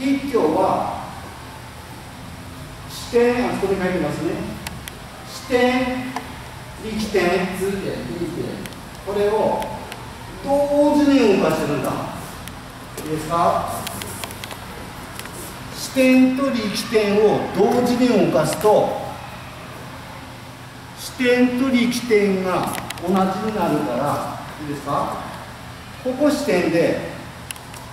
一挙は視点あそこに書いてますね。視点力点支点、力点。これを同時に動かしてるんだ。いいですか？視点と力点を同時に動かすと視点と力点が同じになるからいいですか？ここ視点で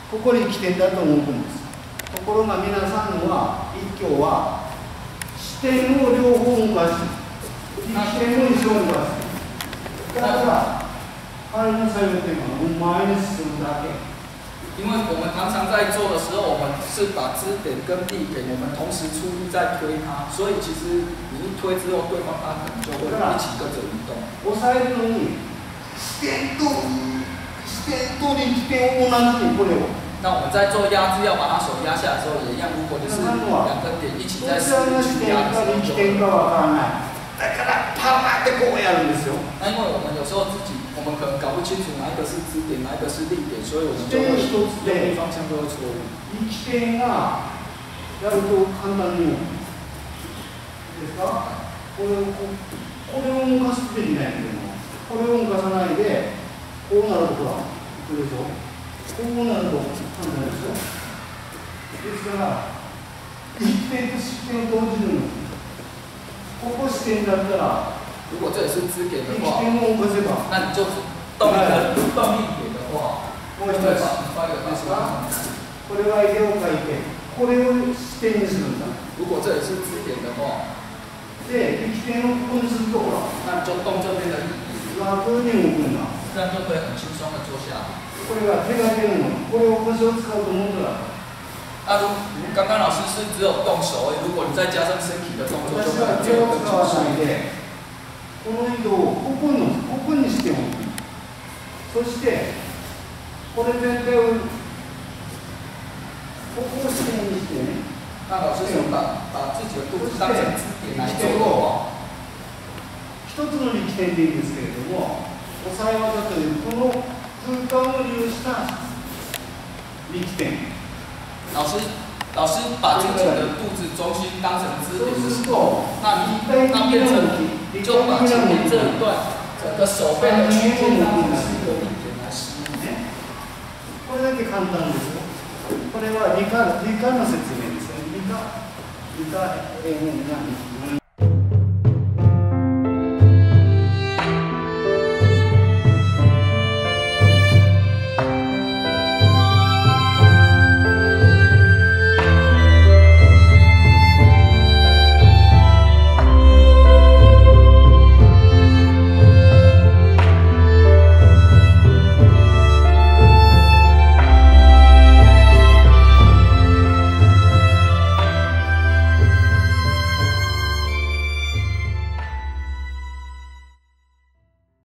ここ力点だと動くんです。ところが皆さんは一挙は視点を両方動かし力点も一緒に動かすだから彼の作用点は前に進むだけ因为我们常常在做的时候，我们是把支点跟力点，我们同时出力在推它，所以其实你一推之后，对方它可能就会一起跟着移动。押さえるのに視点と視点と力点を同じにこれを。那我们在做压制，要把它手压下来的时候也一样。如果你是两根点一起在施力去压的时候，だからパワーってこうやるんですよ那因为我们有时候自己，我们可能搞不清楚哪一个是支点，哪一个是力点，所以我们就会用力方向就会错误。力点がやると簡単にいいですかこれをこれを動かすってできないんだけどこれを動かさないでこうなるとほらいくでしょこうなると簡単でしょですから一点と失点を同時に動くここ視点だったら如果这里是支点的话，那你就动一个动力点的话，もう一つ对吧？发一个大です数かこれは絵を描いてこれを視点にするんだ如果这里是支点的话，で力点をここにするとほら那就動这边的力点，楽に動くんだ这样就可以很轻松的做下。これは手が出るの。これを腰を使うと思ったら那如刚刚老师是只有动手如果你再加上身体的动作，就私は会做手を使わ得更この移動をここのここにしておくそしてこれ全体をここを視点にしてね那老师想把把自己的肚子当成支点来做一つの力点でいいんですけれども抑え技というこの空間を利用した力点。老师老师把自己的肚子中心当成支点那立你那变成就把前面这一段整个手背的区间当成是一个力点来使用。ね。これだけ簡単ですよ。これは理科理科の説明ですよ理科理科英語何？